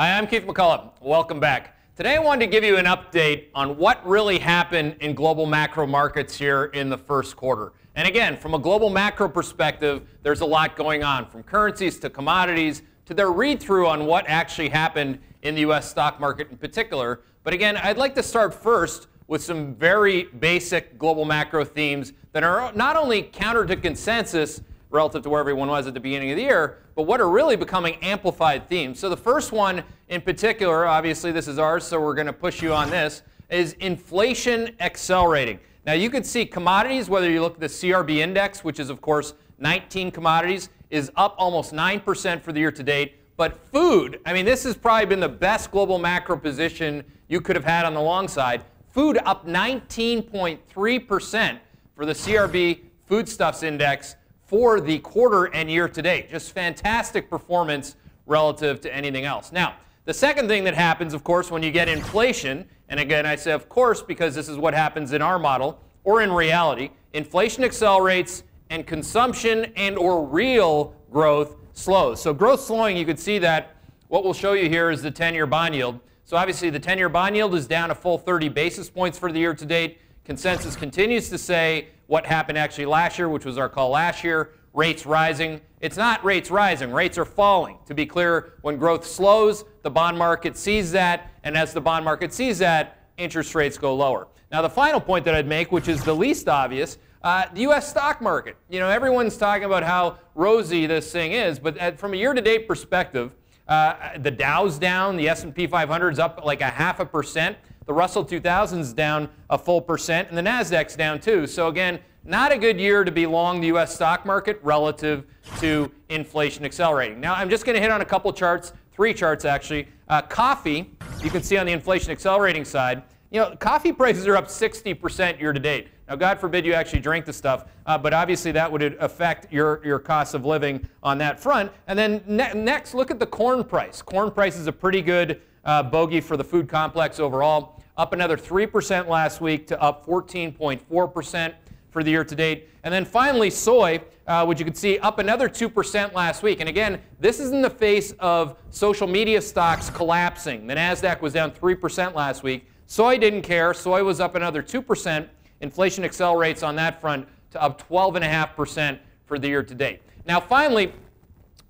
Hi, I'm Keith McCullough. Welcome back. Today I wanted to give you an update on what really happened in global macro markets here in the first quarter. And again, from a global macro perspective, there's a lot going on, from currencies to commodities to their read through on what actually happened in the US stock market in particular. But again, I'd like to start first with some very basic global macro themes that are not only counter to consensus relative to where everyone was at the beginning of the year, but what are really becoming amplified themes. So the first one in particular, obviously this is ours, so we're going to push you on this, is inflation accelerating. Now you can see commodities, whether you look at the CRB index, which is of course 19 commodities, is up almost 9% for the year to date. But food, I mean, this has probably been the best global macro position you could have had on the long side. Food up 19.3% for the CRB foodstuffs index for the quarter and year to date. Just fantastic performance relative to anything else. Now, the second thing that happens, of course, when you get inflation, and again, I say of course because this is what happens in our model or in reality, inflation accelerates and consumption and or real growth slows. So growth slowing, you can see that what we'll show you here is the 10-year bond yield. So obviously the 10-year bond yield is down a full 30 basis points for the year to date. Consensus continues to say what happened actually last year, which was our call last year, rates rising. It's not rates rising, rates are falling. To be clear, when growth slows, the bond market sees that, and as the bond market sees that, interest rates go lower. Now, the final point that I'd make, which is the least obvious, uh, the U.S. stock market. You know, everyone's talking about how rosy this thing is, but at, from a year-to-date perspective, uh, the Dow's down, the S&P 500 is up like a half a percent. The Russell 2000 is down a full percent, and the Nasdaq's down too. So again, not a good year to be long the U.S. stock market relative to inflation accelerating. Now, I'm just going to hit on a couple charts, three charts actually. Uh, coffee, you can see on the inflation accelerating side, you know, coffee prices are up 60% year to date. Now, God forbid you actually drink the stuff, uh, but obviously that would affect your, your cost of living on that front. And then ne next, look at the corn price. Corn price is a pretty good uh, bogey for the food complex overall up another 3% last week to up 14.4% for the year to date. And then finally, soy, uh, which you can see up another 2% last week. And again, this is in the face of social media stocks collapsing. The NASDAQ was down 3% last week. Soy didn't care. Soy was up another 2%. Inflation accelerates on that front to up 12.5% for the year to date. Now, finally,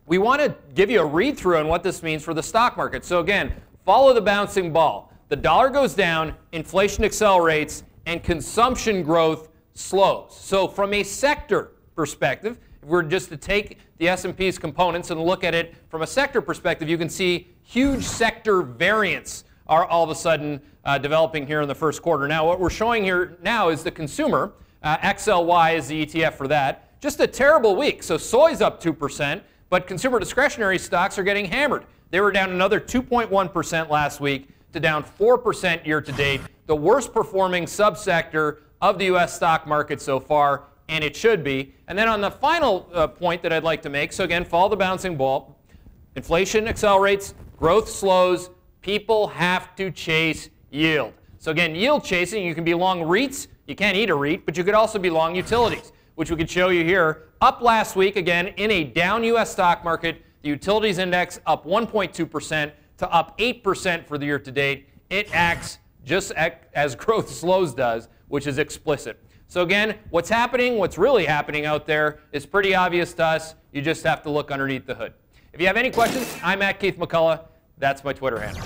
we want to give you a read through on what this means for the stock market. So, again, follow the bouncing ball the dollar goes down, inflation accelerates, and consumption growth slows. So from a sector perspective, if we're just to take the S&P's components and look at it from a sector perspective, you can see huge sector variance are all of a sudden uh, developing here in the first quarter. Now, what we're showing here now is the consumer. Uh, XLY is the ETF for that. Just a terrible week. So soy's up 2%, but consumer discretionary stocks are getting hammered. They were down another 2.1% last week to down 4% year to date, the worst performing subsector of the U.S. stock market so far, and it should be. And then on the final uh, point that I'd like to make, so again, follow the bouncing ball. Inflation accelerates, growth slows, people have to chase yield. So again, yield chasing, you can be long REITs, you can't eat a REIT, but you could also be long utilities, which we could show you here. Up last week, again, in a down U.S. stock market, the utilities index up 1.2%, to up 8% for the year to date. It acts just as growth slows does, which is explicit. So again, what's happening, what's really happening out there is pretty obvious to us. You just have to look underneath the hood. If you have any questions, I'm at Keith McCullough. That's my Twitter handle.